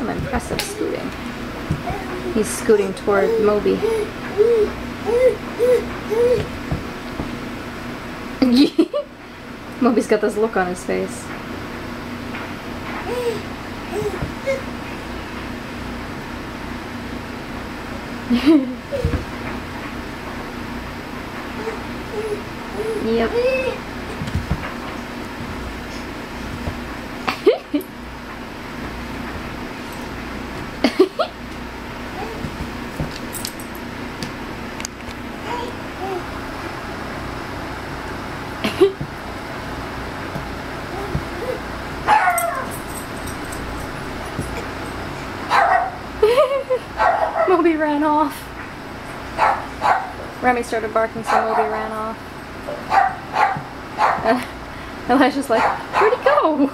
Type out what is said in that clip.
Some impressive scooting. He's scooting toward Moby. Moby's got this look on his face. yep. Moby ran off. Remmy started barking, so Moby ran off. And Elijah's like, where'd he go?